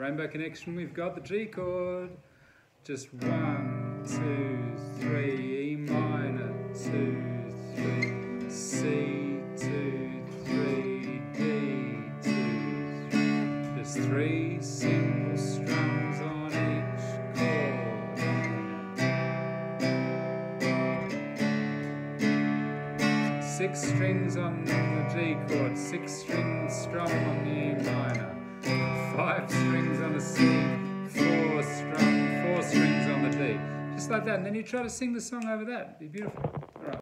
Rainbow Connection, we've got the G chord. Just one, two, three, E minor, two, three, C, two, three, D, two, three. Just three simple strums on each chord. Six strings on the G chord, six strings strum five strings on the C, four four strings on the D. Just like that, and then you try to sing the song over that. It'd be beautiful.